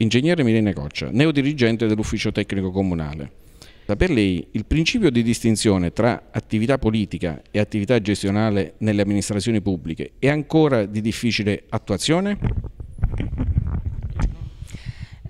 Ingegnere Milene Coccia, neodirigente dell'ufficio tecnico comunale. Per lei il principio di distinzione tra attività politica e attività gestionale nelle amministrazioni pubbliche è ancora di difficile attuazione?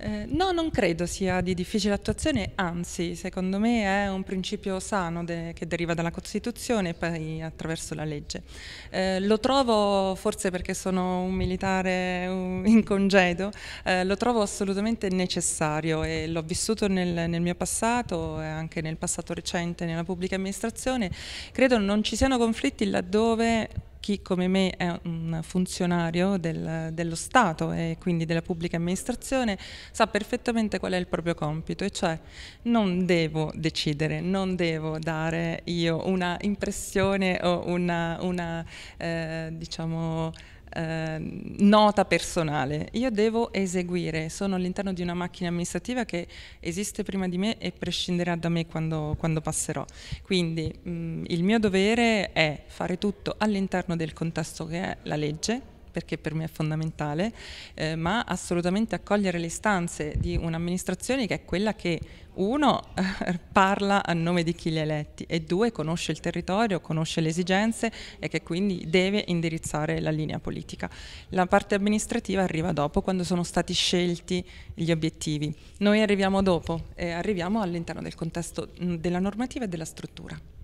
Eh, no, non credo sia di difficile attuazione, anzi, secondo me è un principio sano de che deriva dalla Costituzione e poi attraverso la legge. Eh, lo trovo, forse perché sono un militare in congedo, eh, lo trovo assolutamente necessario e l'ho vissuto nel, nel mio passato e anche nel passato recente nella pubblica amministrazione. Credo non ci siano conflitti laddove chi come me è un funzionario del, dello Stato e quindi della pubblica amministrazione sa perfettamente qual è il proprio compito e cioè non devo decidere, non devo dare io una impressione o una, una eh, diciamo, eh, nota personale, io devo eseguire, sono all'interno di una macchina amministrativa che esiste prima di me e prescinderà da me quando, quando passerò. Quindi mh, il mio dovere è fare tutto all'interno del contesto che è la legge, perché per me è fondamentale, eh, ma assolutamente accogliere le istanze di un'amministrazione che è quella che uno parla a nome di chi li ha eletti e due conosce il territorio, conosce le esigenze e che quindi deve indirizzare la linea politica. La parte amministrativa arriva dopo quando sono stati scelti gli obiettivi. Noi arriviamo dopo e arriviamo all'interno del contesto della normativa e della struttura.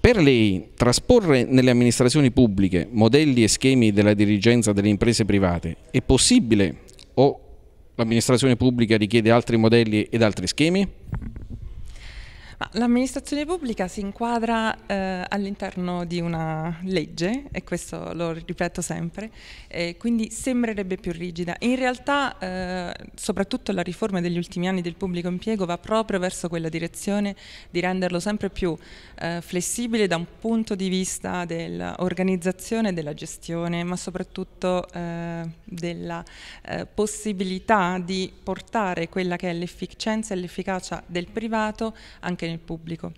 Per lei trasporre nelle amministrazioni pubbliche modelli e schemi della dirigenza delle imprese private è possibile o l'amministrazione pubblica richiede altri modelli ed altri schemi? L'amministrazione pubblica si inquadra eh, all'interno di una legge, e questo lo ripeto sempre, eh, quindi sembrerebbe più rigida. In realtà, eh, soprattutto la riforma degli ultimi anni del pubblico impiego va proprio verso quella direzione di renderlo sempre più eh, flessibile da un punto di vista dell'organizzazione della gestione, ma soprattutto eh, della eh, possibilità di portare quella che è l'efficienza e l'efficacia del privato anche nel pubblico.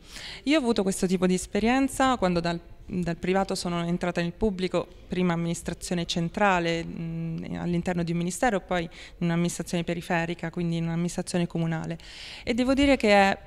Io ho avuto questo tipo di esperienza quando dal dal privato sono entrata nel pubblico, prima amministrazione centrale all'interno di un ministero, poi in un'amministrazione periferica, quindi in un'amministrazione comunale. E devo dire che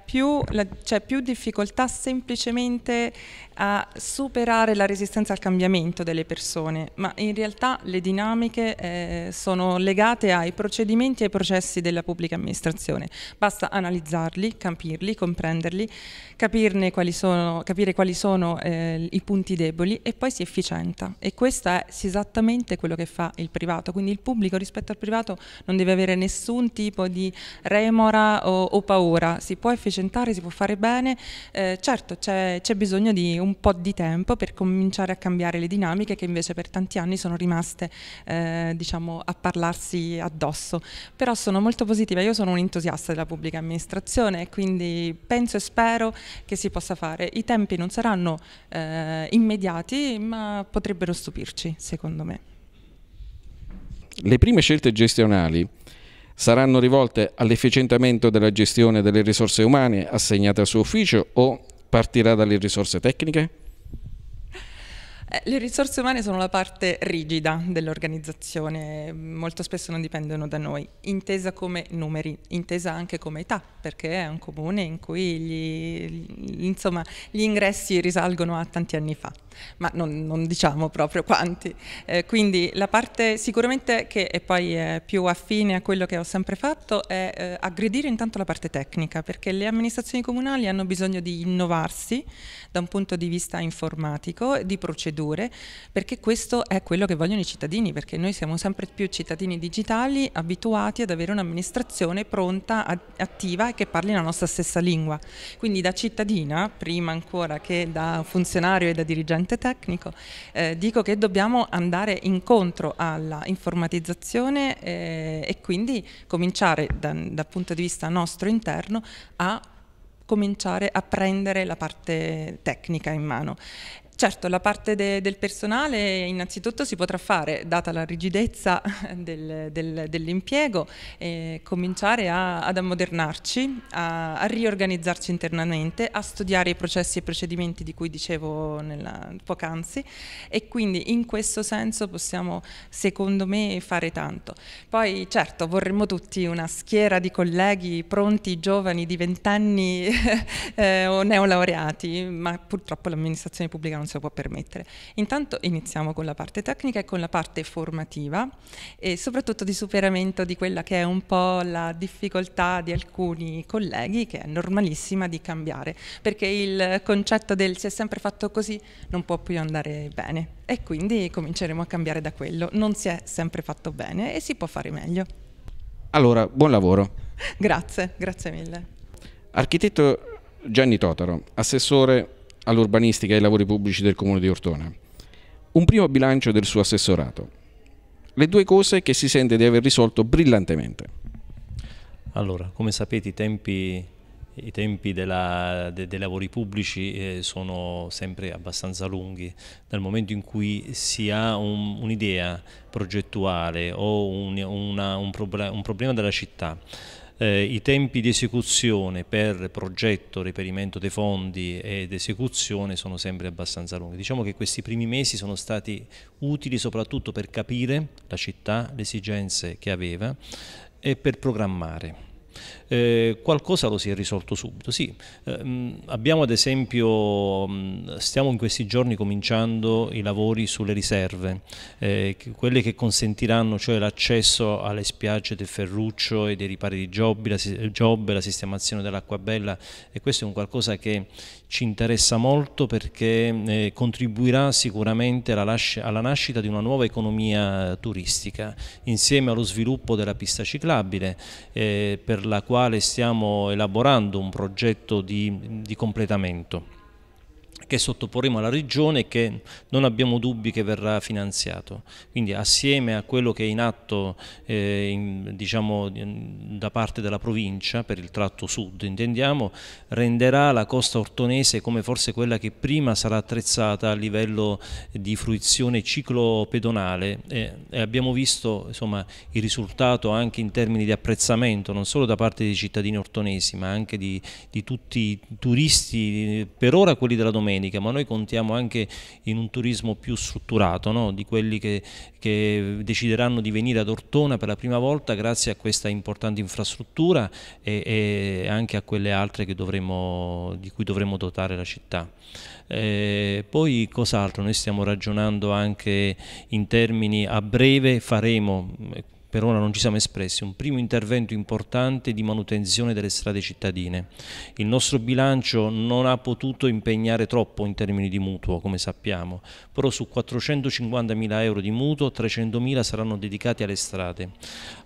c'è più difficoltà semplicemente a superare la resistenza al cambiamento delle persone, ma in realtà le dinamiche eh, sono legate ai procedimenti e ai processi della pubblica amministrazione. Basta analizzarli, capirli, comprenderli, capirne quali sono, capire quali sono eh, i punti deboli e poi si efficienta. E questo è esattamente quello che fa il privato, quindi il pubblico rispetto al privato non deve avere nessun tipo di remora o, o paura, si può efficientare, si può fare bene, eh, certo c'è, bisogno di un po' di tempo per cominciare a cambiare le dinamiche che invece per tanti anni sono rimaste eh, diciamo, a parlarsi addosso, però sono molto positiva, io sono un entusiasta della pubblica amministrazione e quindi penso e spero che si possa fare, i tempi non saranno eh, eh, immediati, ma potrebbero stupirci, secondo me. Le prime scelte gestionali saranno rivolte all'efficientamento della gestione delle risorse umane assegnate al suo ufficio o partirà dalle risorse tecniche? Eh, le risorse umane sono la parte rigida dell'organizzazione, molto spesso non dipendono da noi, intesa come numeri, intesa anche come età, perché è un comune in cui gli, insomma, gli ingressi risalgono a tanti anni fa ma non, non diciamo proprio quanti. Eh, quindi la parte sicuramente che e poi è più affine a quello che ho sempre fatto è eh, aggredire intanto la parte tecnica, perché le amministrazioni comunali hanno bisogno di innovarsi da un punto di vista informatico, di procedure, perché questo è quello che vogliono i cittadini, perché noi siamo sempre più cittadini digitali abituati ad avere un'amministrazione pronta, attiva e che parli la nostra stessa lingua. Quindi da cittadina, prima ancora che da funzionario e da dirigente tecnico, eh, dico che dobbiamo andare incontro alla informatizzazione eh, e quindi cominciare da, dal punto di vista nostro interno a cominciare a prendere la parte tecnica in mano. Certo, la parte de, del personale innanzitutto si potrà fare, data la rigidezza del, del, dell'impiego, eh, cominciare a, ad ammodernarci, a, a, riorganizzarci internamente, a studiare i processi e i procedimenti di cui dicevo nella, poc'anzi e quindi in questo senso possiamo, secondo me, fare tanto. Poi certo vorremmo tutti una schiera di colleghi pronti, giovani, di vent'anni eh, o neolaureati, ma purtroppo l'amministrazione pubblica non non se lo può permettere. Intanto iniziamo con la parte tecnica e con la parte formativa e soprattutto di superamento di quella che è un po' la difficoltà di alcuni colleghi, che è normalissima di cambiare, perché il concetto del si è sempre fatto così non può più andare bene e quindi cominceremo a cambiare da quello. Non si è sempre fatto bene e si può fare meglio. Allora, buon lavoro. Grazie, grazie mille. Architetto Gianni Totaro, assessore all'urbanistica e ai lavori pubblici del comune di Ortona. Un primo bilancio del suo assessorato. Le due cose che si sente di aver risolto brillantemente. Allora, come sapete i tempi, i tempi della, de, dei lavori pubblici eh, sono sempre abbastanza lunghi, dal momento in cui si ha un'idea un progettuale o un, una, un, proble un problema della città eh, i tempi di esecuzione per progetto, reperimento dei fondi ed esecuzione sono sempre abbastanza lunghi. Diciamo che questi primi mesi sono stati utili soprattutto per capire la città, le esigenze che aveva e per programmare. Eh, qualcosa lo si è risolto subito, sì. Eh, abbiamo ad esempio, stiamo in questi giorni cominciando i lavori sulle riserve, eh, quelle che consentiranno cioè l'accesso alle spiagge del Ferruccio e dei ripari di Giobbe, la, Giobbe, la sistemazione dell'acqua bella e questo è un qualcosa che ci interessa molto perché eh, contribuirà sicuramente alla, nascita di una nuova economia turistica insieme allo sviluppo della pista ciclabile eh, per la quale stiamo elaborando un progetto di, di completamento che sottoporremo alla Regione e che non abbiamo dubbi che verrà finanziato. Quindi assieme a quello che è in atto eh, in, diciamo, da parte della provincia, per il tratto sud intendiamo, renderà la costa ortonese come forse quella che prima sarà attrezzata a livello di fruizione ciclopedonale e, e abbiamo visto insomma, il risultato anche in termini di apprezzamento non solo da parte dei cittadini ortonesi ma anche di, di tutti i turisti, per ora quelli della domenica domenica, ma noi contiamo anche in un turismo più strutturato, no? di quelli che, che, decideranno di venire ad Ortona per la prima volta grazie a questa importante infrastruttura e, e anche a quelle altre dovremo, di cui dovremmo dotare la città. Eh, poi cos'altro? Noi stiamo ragionando anche in termini a breve faremo per ora non ci siamo espressi, un primo intervento importante di manutenzione delle strade cittadine. Il nostro bilancio non ha potuto impegnare troppo in termini di mutuo, come sappiamo, però su 450.000 euro di mutuo 300.000 saranno dedicati alle strade.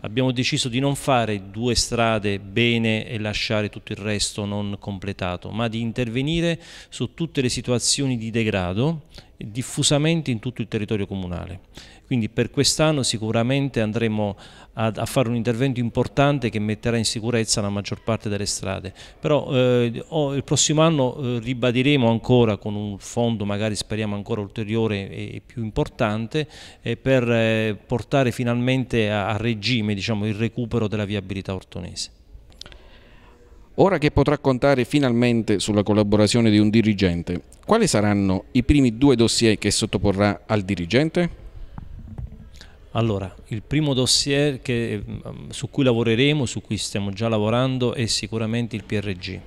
Abbiamo deciso di non fare due strade bene e lasciare tutto il resto non completato, ma di intervenire su tutte le situazioni di degrado diffusamente in tutto il territorio comunale. Quindi per quest'anno sicuramente andremo a, a, fare un intervento importante che metterà in sicurezza la maggior parte delle strade. Però eh, il prossimo anno eh, ribadiremo ancora con un fondo magari speriamo ancora ulteriore e più importante eh, per eh, portare finalmente a, a regime diciamo, il recupero della viabilità ortonese. Ora che potrà contare finalmente sulla collaborazione di un dirigente, quali saranno i primi due dossier che sottoporrà al dirigente? Allora, il primo dossier che, mm, su cui lavoreremo, su cui stiamo già lavorando, è sicuramente il PRG.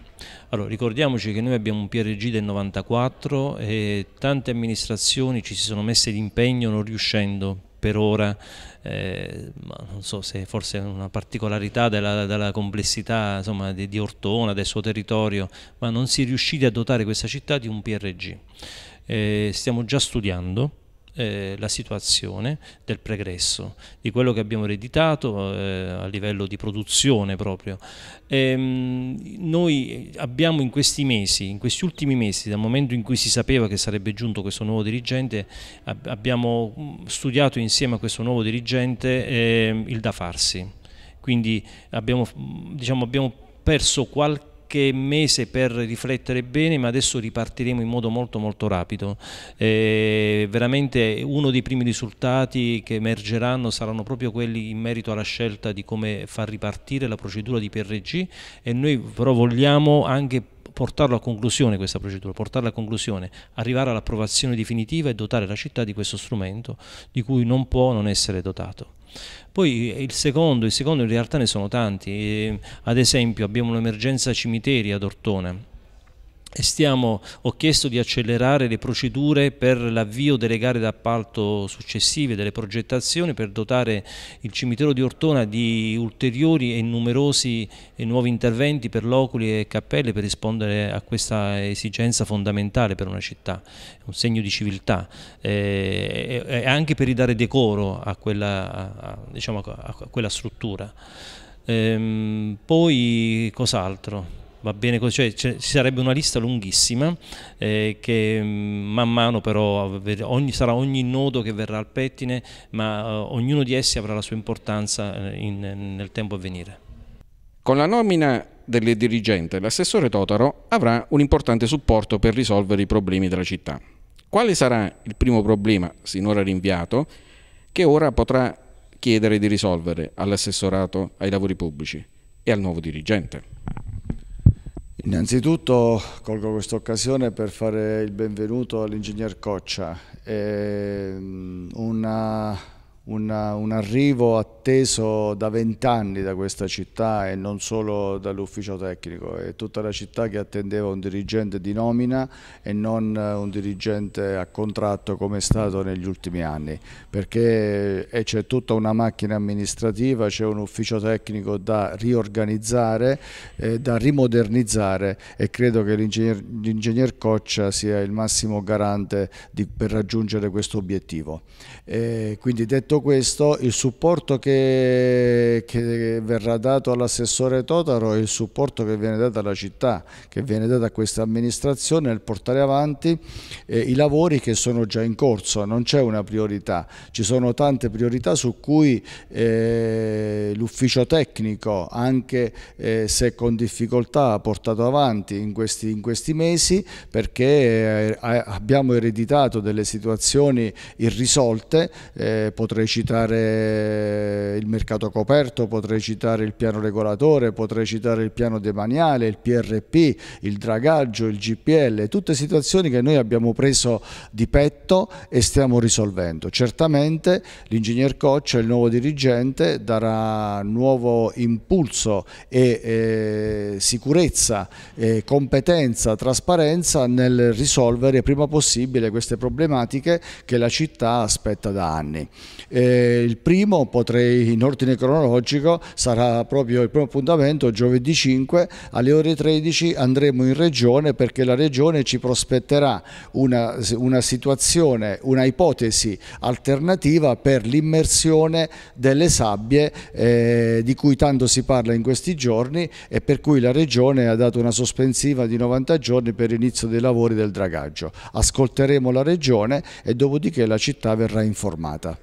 Allora, ricordiamoci che noi abbiamo un PRG del 94 e tante amministrazioni ci si sono messe d'impegno non riuscendo per ora, eh, non so se forse è una particolarità della, della complessità insomma, di, di Ortona, del suo territorio, ma non si è riusciti a dotare questa città di un PRG. Eh, stiamo già studiando eh, la situazione del pregresso, di quello che abbiamo ereditato eh, a livello di produzione proprio. E, ehm, noi abbiamo in questi mesi, in questi ultimi mesi, dal momento in cui si sapeva che sarebbe giunto questo nuovo dirigente, ab abbiamo mm, studiato insieme a questo nuovo dirigente eh, il da farsi. Quindi abbiamo, diciamo, abbiamo perso qualche qualche mese per riflettere bene, ma adesso ripartiremo in modo molto molto rapido. Eh, veramente uno dei primi risultati che emergeranno saranno proprio quelli in merito alla scelta di come far ripartire la procedura di PRG e noi però vogliamo anche portarlo a conclusione questa procedura, portarla a conclusione, arrivare all'approvazione definitiva e dotare la città di questo strumento di cui non può non essere dotato. Poi il secondo, il secondo in realtà ne sono tanti, ad esempio abbiamo un'emergenza cimiteri ad Ortona, Stiamo, ho chiesto di accelerare le procedure per l'avvio delle gare d'appalto successive, delle progettazioni per dotare il cimitero di Ortona di ulteriori e numerosi e nuovi interventi per loculi e cappelle per rispondere a questa esigenza fondamentale per una città, un segno di civiltà eh, e anche per ridare decoro a quella, a, diciamo, a quella struttura. Ehm, poi cos'altro? Va bene così, cioè, ci sarebbe una lista lunghissima eh, che mm, man mano però ogni, sarà ogni nodo che verrà al pettine, ma eh, ognuno di essi avrà la sua importanza eh, in, nel tempo a venire. Con la nomina del dirigente, l'assessore Totaro avrà un importante supporto per risolvere i problemi della città. Quale sarà il primo problema, sinora rinviato, che ora potrà chiedere di risolvere all'assessorato ai lavori pubblici e al nuovo dirigente? Innanzitutto colgo questa occasione per fare il benvenuto all'ingegner Coccia, È una una, un arrivo atteso da vent'anni da questa città e non solo dall'ufficio tecnico, è tutta la città che attendeva un dirigente di nomina e non un dirigente a contratto come è stato negli ultimi anni, perché c'è tutta una macchina amministrativa, c'è un ufficio tecnico da riorganizzare, eh, da rimodernizzare e credo che l'ingegner Coccia sia il massimo garante di, per raggiungere questo obiettivo. Eh, quindi detto detto questo, il supporto che, che verrà dato all'assessore Totaro è il supporto che viene dato alla città, che viene dato a questa amministrazione nel portare avanti eh, i lavori che sono già in corso, non c'è una priorità, ci sono tante priorità su cui eh, l'ufficio tecnico, anche eh, se con difficoltà, ha portato avanti in questi, in questi mesi perché eh, abbiamo ereditato delle situazioni irrisolte, eh, potrei potrei citare il mercato coperto, potrei citare il piano regolatore, potrei citare il piano demaniale, il PRP, il dragaggio, il GPL, tutte situazioni che noi abbiamo preso di petto e stiamo risolvendo. Certamente l'ingegner Coccia, il nuovo dirigente, darà nuovo impulso e eh, sicurezza, eh, competenza, trasparenza nel risolvere prima possibile queste problematiche che la città aspetta da anni. Eh, il primo, potrei in ordine cronologico, sarà proprio il primo appuntamento giovedì 5 alle ore 13 andremo in regione perché la regione ci prospetterà una, una situazione, una ipotesi alternativa per l'immersione delle sabbie eh, di cui tanto si parla in questi giorni e per cui la regione ha dato una sospensiva di 90 giorni per l'inizio dei lavori del dragaggio. Ascolteremo la regione e dopodiché la città verrà informata.